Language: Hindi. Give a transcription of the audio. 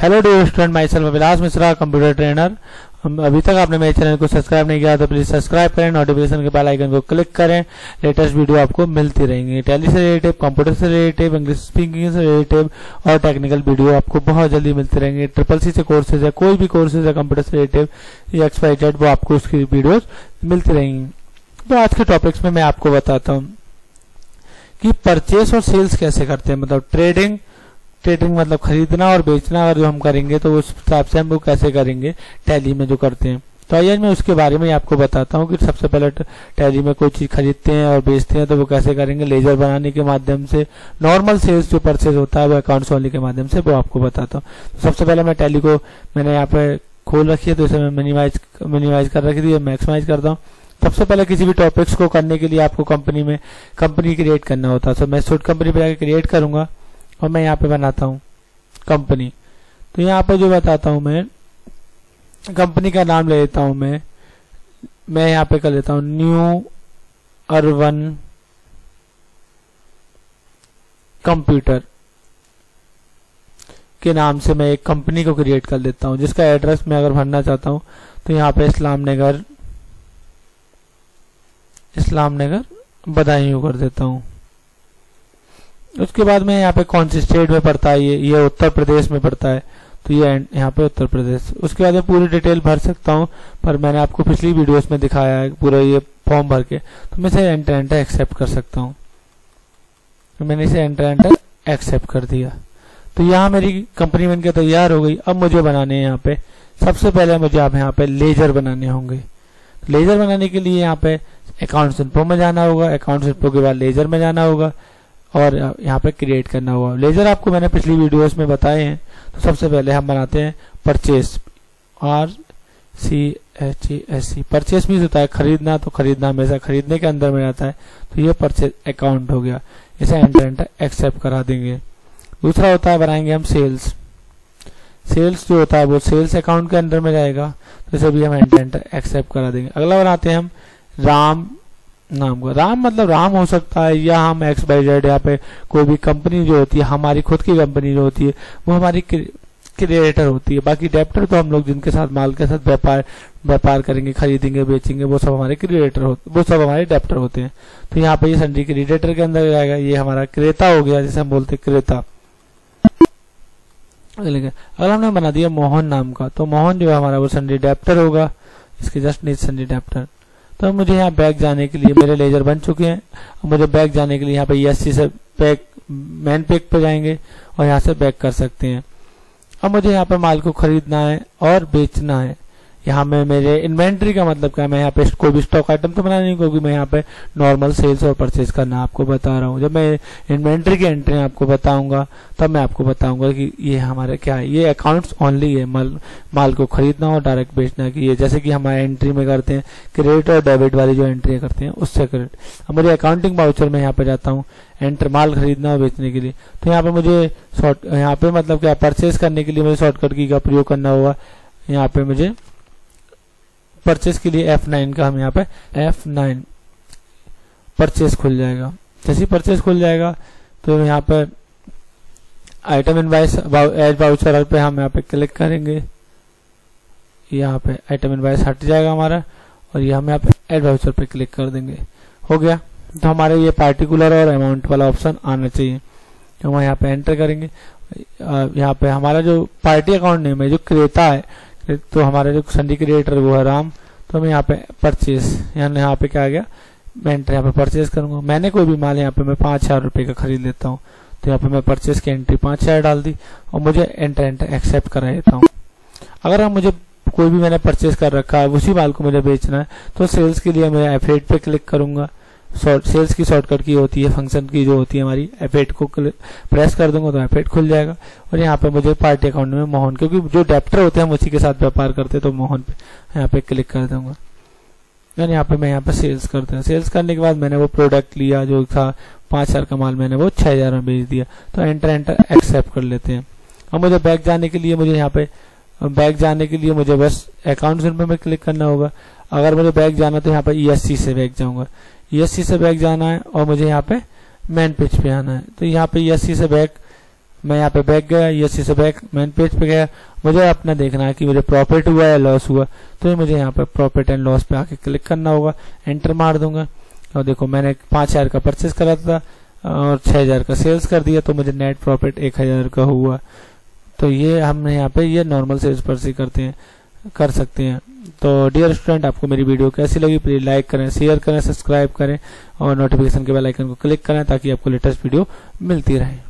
Hello dear student myself Abhilash Mishra computer trainer अभी तक आपने मेरे चैनल को सब्सक्राइब नहीं किया तो प्लीज़ सब्सक्राइब करें नोटिफिकेशन के बेल आइकन को क्लिक करें। लेटेस्ट वीडियो आपको मिलती रहेंगी। टैली से रिलेटिव कंप्यूटर से रिलेटिव इंग्लिश स्पीकिंग से रिलेटिव और टेक्निकल वीडियो आपको बहुत जल्दी मिलती रहेंगे। ट्रिपल सी से कोर्सेज है कोई भी कोर्सेज है कंप्यूटर से रिलेटिव या एक्स वो आपको उसकी वीडियो मिलती रहेंगी। तो आज के टॉपिक्स में मैं आपको बताता हूँ कि परचेस और सेल्स कैसे करते हैं। मतलब ट्रेडिंग ट्रेडिंग मतलब खरीदना और बेचना अगर जो हम करेंगे तो उस हिसाब से हम वो कैसे करेंगे टैली में जो करते हैं। तो आइए मैं उसके बारे में आपको बताता हूँ कि सबसे पहले टैली में कोई चीज़ खरीदते हैं और बेचते हैं तो वो कैसे करेंगे? लेजर बनाने के माध्यम से, नॉर्मल सेल्स जो परचेज होता है वो अकाउंट्स वाली के माध्यम से वो आपको बताता हूँ। तो सबसे पहले मैं टैली को मैंने यहाँ पे खोल रखी है तो इसे मैं मिनिमाइज मिनिमाइज कर रखी थी मैक्सिमाइज करता हूँ। सबसे पहले किसी भी टॉपिक्स को करने के लिए आपको कंपनी में कंपनी क्रिएट करना होता है। तो मैं सुट कंपनी पे जाकर क्रिएट करूँगा। और मैं यहाँ पे बनाता हूँ कंपनी तो यहाँ पे जो बताता हूँ मैं कंपनी का नाम ले लेता हूँ मैं। मैं यहाँ पे कर लेता हूँ न्यू अर्वन कंप्यूटर के नाम से मैं एक कंपनी को क्रिएट कर लेता हूँ, जिसका एड्रेस मैं अगर भरना चाहता हूँ तो यहाँ पे इस्लाम नगर इस्लाम नगर बदायूं कर देता हूँ। उसके बाद में यहाँ पे कौन सी स्टेट में पड़ता है? ये ये उत्तर प्रदेश में पड़ता है। तो ये यहाँ पे उत्तर प्रदेश। उसके बाद मैं पूरी डिटेल भर सकता हूँ, पर मैंने आपको पिछली वीडियोस में दिखाया है पूरा ये फॉर्म भर के। तो मैं इसे एंटर एंटर एक्सेप्ट कर सकता हूँ। तो मैंने इसे एंटर एंटर एक्सेप्ट कर दिया। तो यहाँ मेरी कंपनी बनकर तैयार हो गई। अब मुझे बनाने हैं यहाँ पे। सबसे पहले मुझे आप यहाँ पे लेजर बनाने होंगे। लेजर बनाने के लिए यहाँ पे अकाउंट इन्फो में जाना होगा। अकाउंट इन्फो के बाद लेजर में जाना होगा। और यहाँ पे क्रिएट करना होगा लेजर आपको मैंने पिछली वीडियोस में बताए हैं। तो सबसे पहले हम बनाते हैं purchase R C H E S C purchase mean होता है खरीदना तो खरीदना हमेशा खरीदने के अंदर में आता है। तो ये परचेस अकाउंट हो गया। इसे एंटर एंटर एक्सेप्ट करा देंगे। दूसरा होता है, बनाएँगे हम सेल्स सेल्स जो होता है, वो सेल्स अकाउंट के अंदर में जाएगा। तो इसे भी हम एंटर एंटर एक्सेप्ट करा देंगे। अगला बनाते हैं हम राम नाम का राम मतलब राम हो सकता है या हम एक्स बाई जेड यहाँ पे कोई भी कंपनी जो होती है, हमारी खुद की कंपनी जो होती है, वो हमारी क्रिएटर होती है। बाकी डेप्टर तो हम लोग जिनके साथ, माल के साथ व्यापार व्यापार करेंगे, खरीदेंगे, बेचेंगे, वो सब हमारे क्रिएटर होते वो सब हमारे डेप्टर होते हैं। तो यहाँ पे ये संडी क्रिएटर के अंदर जाएगा ये हमारा क्रेता हो गया, जैसे हम बोलते क्रेता। अगर हमने बना दिया मोहन नाम का। तो मोहन जो है हमारा वो संडी डेप्टर होगा। इसके जस्ट नीचे संडी डेप्टर तो मुझे यहाँ बैग जाने के लिए मेरे लेजर बन चुके हैं। मुझे बैग जाने के लिए यहाँ पे एस से बैक मैन पैक पे जाएँगे और यहाँ से बैग कर सकते हैं। अब मुझे यहाँ पे माल को खरीदना है और बेचना है। यहाँ में, मेरे इन्वेंट्री का मतलब क्या मैं यहाँ पे कोई भी स्टॉक आइटम तो बना नहीं क्योंकि मैं यहाँ पे नॉर्मल सेल्स और परचेज करना आपको बता रहा हूँ। जब मैं इन्वेंट्री की एंट्री आपको बताऊँगा, तब मैं आपको बताऊँगा कि ये हमारे क्या है? ये अकाउंट्स ओनली है, माल माल को खरीदना और डायरेक्ट बेचना की जैसे कि हमारे एंट्री में करते हैं क्रेडिट और डेबिट वाली जो एंट्री करते हैं, उससे क्रेडिट अब मुझे अकाउंटिंग बाउचर में यहाँ पे जाता हूँ एंटर माल खरीदना और बेचने के लिए। तो यहाँ पे मुझे शॉर्ट यहाँ पे मतलब क्या परचेज करने के लिए मुझे शॉर्टकट की का प्रयोग करना होगा। यहाँ पे मुझे परचेस के लिए F9 का हम यहाँ पे F9 परचेस खुल जाएगा। जैसे परचेस खुल जाएगा तो यहाँ पे आइटम इनवाइस एज बाउचर पे हम यहाँ पे क्लिक करेंगे। यहाँ पे आइटम इनवाइस हट जाएगा हमारा और ये हम यहाँ पे एड बाउचर पे क्लिक कर देंगे। हो गया? तो हमारे ये पार्टिकुलर और अमाउंट वाला ऑप्शन आना चाहिए। तो हम यहाँ पे एंटर करेंगे। यहाँ पे हमारा जो पार्टी अकाउंट नेम है, जो क्रेता है तो हमारे जो संडी क्रिएटर वो है राम तो मैं यहाँ पे परचेज यहाँ यहाँ पे क्या आ गया? मैं एंटर यहाँ पे परचेज करूँगा। मैंने कोई भी माल यहाँ पे मैं पाँच हज़ार रुपए का खरीद लेता हूँ। तो यहाँ पे मैं परचेज की एंट्री पाँच हज़ार डाल दी और मुझे एंटर एंटर एक्सेप्ट करा देता हूँ। अगर हम मुझे कोई भी मैंने परचेज कर रखा है, उसी माल को मुझे बेचना है तो सेल्स के लिए मैं एफ़ पे क्लिक करूँगा। सेल्स की शॉर्टकट की होती है फ़ंक्शन की जो होती है हमारी एफ़ को प्रेस कर दूँगा तो एफ़ खुल जाएगा। और यहाँ पे मुझे पार्टी अकाउंट में मोहन, क्योंकि जो डेप्टर होते हैं हम उसी के साथ व्यापार करते हैं तो मोहन पे, यहाँ पे क्लिक कर दूँगा। यानी यहाँ पे मैं यहाँ पे सेल्स करते हैं सेल्स करने के बाद मैंने वो प्रोडक्ट लिया जो था, पाँच हज़ार का माल मैंने वो छह हज़ार में बेच दिया। तो एंटर एंटर एक्सेप्ट कर लेते हैं। अब मुझे बैक जाने के लिए मुझे यहाँ पे बैक जाने के लिए मुझे बस अकाउंट में क्लिक करना होगा। अगर मुझे बैक जाना तो यहाँ पे ई से बैक जाऊँगा। ई से बैक जाना है और मुझे यहाँ पे मेन पेज पे आना है। तो यहाँ पे ई से बैक मैं यहाँ पे बैक गया ये से बैक मेन पेज पे गया। मुझे अपना देखना है कि मुझे प्रॉफिट हुआ या लॉस हुआ। तो मुझे यहाँ पे प्रॉफिट एंड लॉस पे आके क्लिक करना होगा। एंटर मार दूँगा। और देखो, मैंने पाँच हज़ार का परचेस करा था और छह हज़ार का सेल्स कर दिया तो मुझे नेट प्रॉफिट एक हज़ार का हुआ। तो ये हम यहाँ पे ये नॉर्मल सेल्स से करते हैं, कर सकते हैं। तो डियर स्टूडेंट आपको मेरी वीडियो कैसी लगी प्लीज़ लाइक करें शेयर करें सब्सक्राइब करें और नोटिफिकेशन के बेल आइकन को क्लिक करें ताकि आपको लेटेस्ट वीडियो मिलती रहे।